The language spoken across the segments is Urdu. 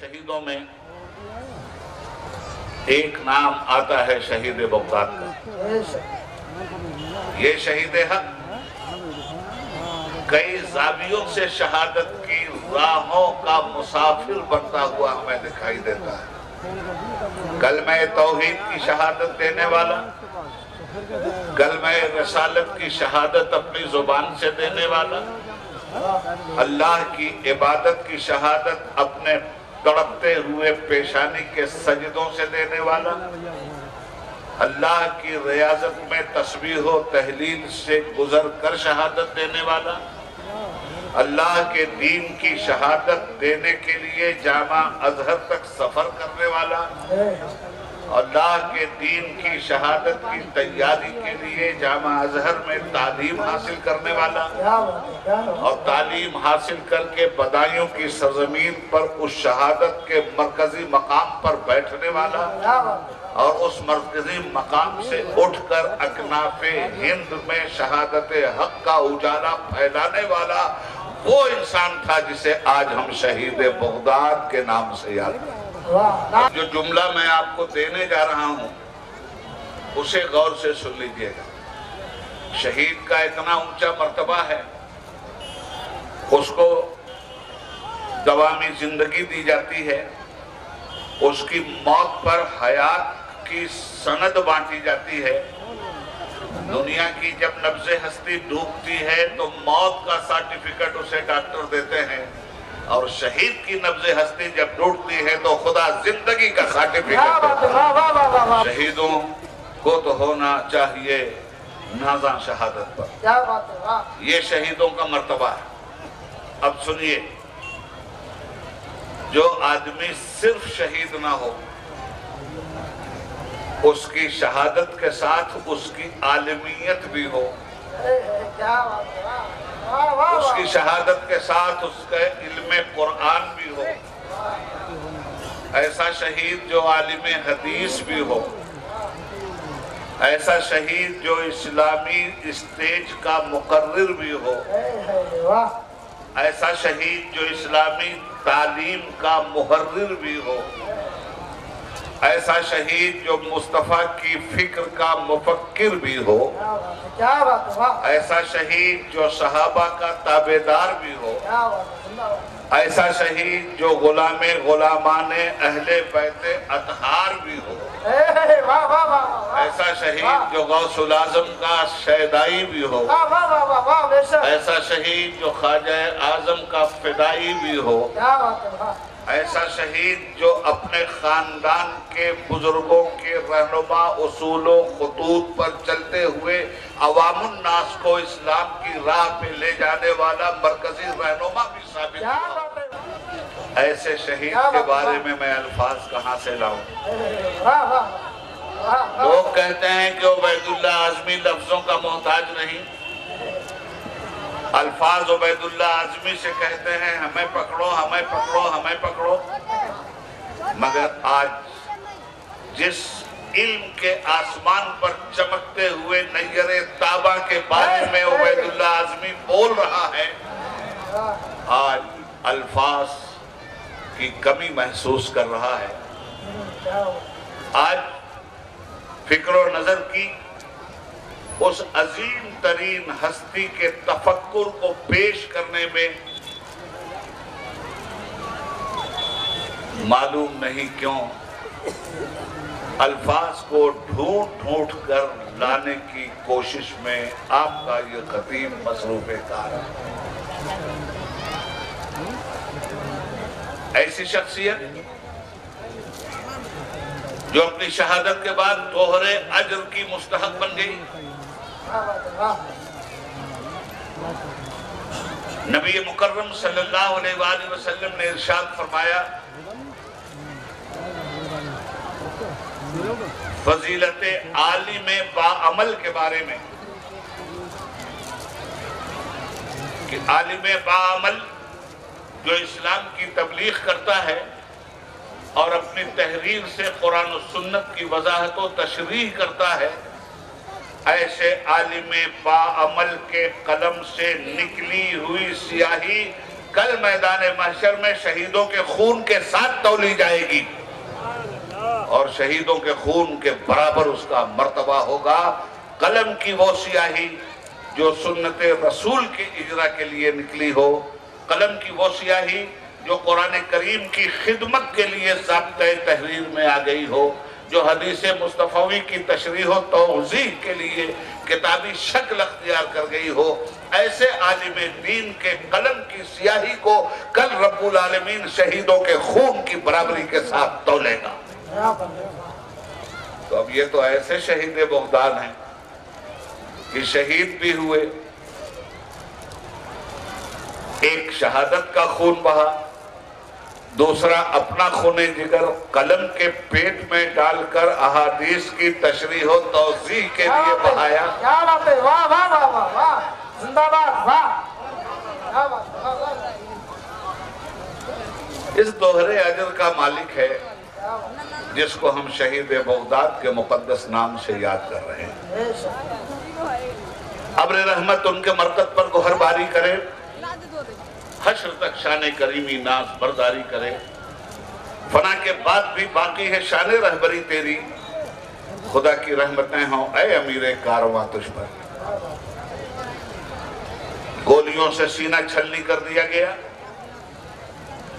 شہیدوں میں ایک نام آتا ہے شہید بغداد کا۔ یہ شہید حق۔ کئی زاویوں سے شہادت کی راہوں کا مسافر بنتا ہوا ہمیں دکھائی دیتا ہے۔ کلمہ توحید کی شہادت دینے والا کلمہ رسالت کی شہادت اپنی زبان سے دینے والا، اللہ کی عبادت کی شہادت اپنے تڑپتے ہوئے پیشانی کے سجدوں سے دینے والا۔ اللہ کی ریاضت میں تسبیح و تحلیل سے گزر کر شہادت دینے والا۔ اللہ کے دین کی شہادت دینے کے لیے جامع اظہر تک سفر کرنے والا۔ اللہ کے دین کی شہادت کی تیاری کے لیے جامع اظہر میں تعلیم حاصل کرنے والا اور تعلیم حاصل کر کے بدائیوں کی سرزمین پر اس شہادت کے مرکزی مقام پر بیٹھنے والا اور اس مرکزی مقام سے اٹھ کر اکناف ہند میں شہادت حق کا اجالا پھیلانے والا وہ انسان تھا جسے آج ہم شہید بغداد کے نام سے یاد کریں جو جملہ میں آپ کو دینے جا رہا ہوں، اسے غور سے سن لیجیے گا۔ شہید کا اتنا اونچا مرتبہ ہے، اس کو دوامی زندگی دی جاتی ہے، اس کی موت پر حیات کی سند بانٹی جاتی ہے۔ دنیا کی جب نبض ہستی ڈوبتی ہے، تو موت کا سرٹیفکیٹ اسے ڈاکٹر دیتے ہیں۔ اور شہید کی نبض ہستی جب ڈوٹتی ہے تو خدا زندگی کا سرٹیفکیٹ شہیدوں کو تو ہونا چاہیے نازاں شہادت پر۔ یہ شہیدوں کا مرتبہ ہے۔ اب سنیے جو آدمی صرف شہید نہ ہو اس کی شہادت کے ساتھ اس کی عالمیت بھی ہو۔ اس کی شہادت کے ساتھ اس کا علم قرآن بھی ہو۔ ایسا شہید جو عالم حدیث بھی ہو۔ ایسا شہید جو اسلامی اسٹیج کا مقرر بھی ہو۔ ایسا شہید جو اسلامی تعلیم کا محرر بھی ہو۔ ایسا شہید جو مصطفیٰ کی فکر کا مفکر بھی ہو ایسا شہید جو صحابہ کا تابدار بھی ہو ایسا شہید جو غلام غلامان اہل بیت اطہار بھی ہو۔ ایسا شہید جو غوث العظم کا شیدائی بھی ہو۔ ایسا شہید جو خواجہ اعظم کا فدائی بھی ہو۔ ایسا شہید جو اپنے خاندان کے بزرگوں کے رہنما اصول و خطوط پر چلتے ہوئے عوام الناس کو اسلام کی راہ پہ لے جانے والا مرکزی رہنما بھی ثابت ہوا۔ ایسے شہید کے بارے میں میں الفاظ کہاں سے لاؤں؟ لوگ کہتے ہیں کہ عبید اللہ عظمی لفظوں کا محتاج نہیں۔ الفاظ عبید اللہ عظمی سے کہتے ہیں ہمیں پکڑو ہمیں پکڑو ہمیں پکڑو۔ مگر آج جس علم کے آسمان پر چمکتے ہوئے نیر تابہ کے بارے میں عبید اللہ عظمی بول رہا ہے آج الفاظ کی کمی محسوس کر رہا ہے۔ آج فکر و نظر کی اس عظیم ترین ہستی کے تفکر کو پیش کرنے میں معلوم نہیں کیوں الفاظ کو ڈھونڈ ڈھونڈ کر لانے کی کوشش میں آپ کا یہ خطیب مصروف کار ہے ایسی شخصیت جو اپنی شہادت کے بعد دوہرے اجر کی مستحق بن گئی۔ نبی مکرم صلی اللہ علیہ وآلہ وسلم نے ارشاد فرمایا فضیلت عالم باعمل کے بارے میں کہ عالم باعمل جو اسلام کی تبلیغ کرتا ہے اور اپنی تحریر سے قرآن و سنت کی وضاحت و تشریح کرتا ہے، ایسے عالم باعمل کے قلم سے نکلی ہوئی سیاہی کل میدان محشر میں شہیدوں کے خون کے ساتھ تولی جائے گی۔ اور شہیدوں کے خون کے برابر اس کا مرتبہ ہوگا۔ قلم کی وہ سیاہی جو سنت رسول کے اجرا کے لیے نکلی ہو۔ قلم کی وہ سیاہی جو قرآن کریم کی خدمت کے لیے ضابطۂ تحریر میں آ گئی ہو۔ جو حدیث مصطفی کی تشریح و توضیح کے لیے کتابی شکل اختیار کر گئی ہو۔ ایسے عالم دین کے قلم کی سیاہی کو کل رب العالمین شہیدوں کے خون کی برابری کے ساتھ تولے گا۔ تو اب یہ تو ایسے شہید بغداد ہیں کہ شہید بھی ہوئے ایک شہادت کا خون بہا دوسرا اپنا خون جگر قلم کے پیٹ میں ڈال کر احادیث کی تشریح و توضیح کے لیے بہایا۔ اس دوہرے اجر کا مالک ہے۔ جس کو ہم شہید بغداد کے مقدس نام سے یاد کر رہے ہیں۔ ابر رحمت ان کے مرکز پر گوہر باری کرے۔ حشر تک شان کریمی ناز برداری کرے۔ فنا کے بعد بھی باقی ہے شان رہبری تیری۔ خدا کی رحمتیں ہوں اے امیر کارواں تجھ پر۔ گولیوں سے سینہ چھلنی کر دیا گیا۔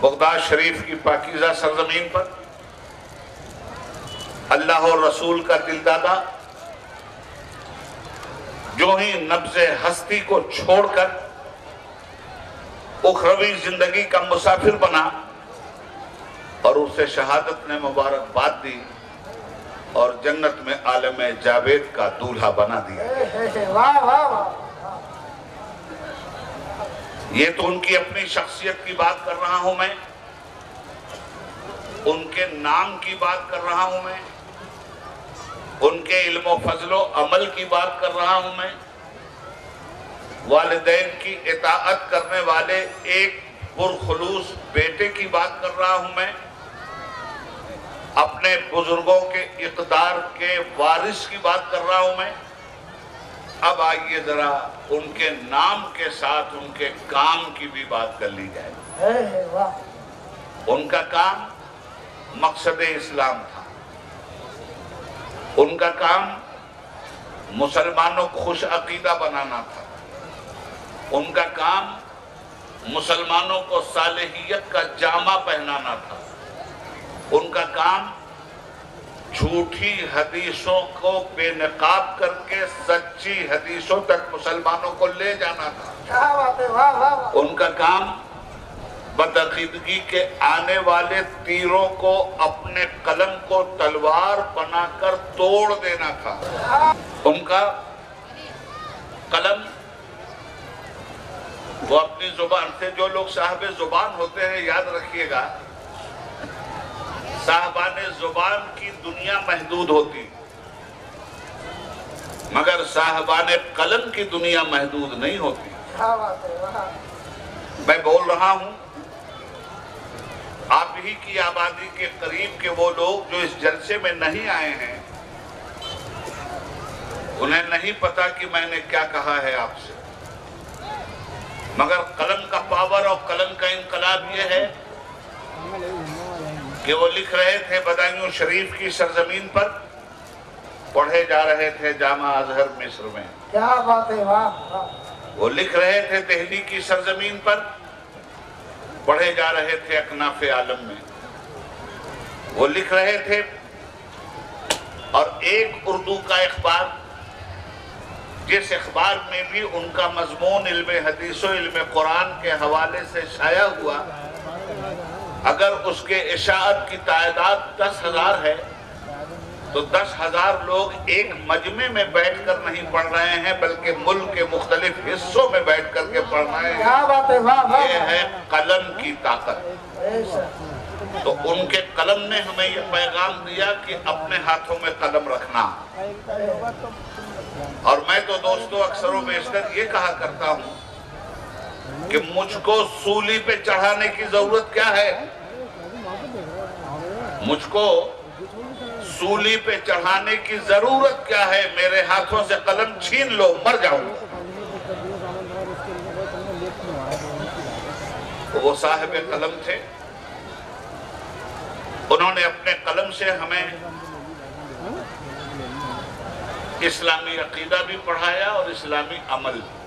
بغداد شریف کی پاکیزہ سرزمین پر۔ اللہ اور رسول کا دل دادا جو ہی نبز ہستی کو چھوڑ کر اخروی زندگی کا مسافر بنا اور اسے شہادت نے مبارک بات دی اور جنت میں عالم جاوید کا دولہا بنا دیا۔ یہ تو ان کی اپنی شخصیت کی بات کر رہا ہوں میں ان کے نام کی بات کر رہا ہوں میں ان کے علم و فضل و عمل کی بات کر رہا ہوں میں۔ والدین کی اطاعت کرنے والے ایک پرخلوص بیٹے کی بات کر رہا ہوں میں۔ اپنے بزرگوں کے اقدار کے وارث کی بات کر رہا ہوں میں۔ اب آئیے ذرا ان کے نام کے ساتھ ان کے کام کی بھی بات کر لی جائے۔ ان کا کام مقصد اسلام تھا۔ ان کا کام مسلمانوں کو خوش عقیدہ بنانا تھا۔ ان کا کام مسلمانوں کو صالحیت کا جامع پہنانا تھا۔ ان کا کام جھوٹی حدیثوں کو بے نقاب کر کے سچی حدیثوں تک مسلمانوں کو لے جانا تھا۔ ان کا کام بدعقیدگی کے آنے والے تیروں کو اپنے قلم کو تلوار بنا کر توڑ دینا تھا۔ ان کا قلم وہ اپنی زبان سے جو لوگ صاحب زبان ہوتے ہیں یاد رکھیے گا۔ صاحبان زبان کی دنیا محدود ہوتی مگر صاحبان قلم کی دنیا محدود نہیں ہوتی۔ میں بول رہا ہوں ہی کی آبادی کے قریب کے وہ لوگ جو اس جلسے میں نہیں آئے ہیں انہیں نہیں پتا کہ میں نے کیا کہا ہے آپ سے۔ مگر قلم کا پاور اور قلم کا انقلاب یہ ہے کہ وہ لکھ رہے تھے بدائیوں شریف کی سرزمین پر پڑھے جا رہے تھے جامع اظہر مصر میں۔ کیا بات ہے واہ۔ وہ لکھ رہے تھے دہلی کی سرزمین پر پڑھے جا رہے تھے اکناف عالم میں۔ وہ لکھ رہے تھے۔ اور ایک اردو کا اخبار، جس اخبار میں بھی ان کا مضمون علم حدیث و علم قرآن کے حوالے سے شائع ہوا، اگر اس کے اشاعت کی تعداد دس ہزار ہے تو دس ہزار لوگ ایک مجمع میں بیٹھ کر نہیں پڑھ رہے ہیں بلکہ ملک کے مختلف حصوں میں بیٹھ کر کے پڑھ رہے ہیں۔ یہ ہے قلم کی طاقت۔ تو ان کے قلم نے ہمیں یہ پیغام دیا کہ اپنے ہاتھوں میں قلم رکھنا۔ اور میں تو دوستو اکثر و بیشتر یہ کہا کرتا ہوں کہ مجھ کو سولی پہ چڑھانے کی ضرورت کیا ہے؟ مجھ کو سولی پہ چڑھانے کی ضرورت کیا ہے؟ میرے ہاتھوں سے قلم چھین لو، مر جاؤں۔ وہ صاحب قلم تھے۔ انہوں نے اپنے قلم سے ہمیں اسلامی عقیدہ بھی پڑھایا اور اسلامی عمل بھی۔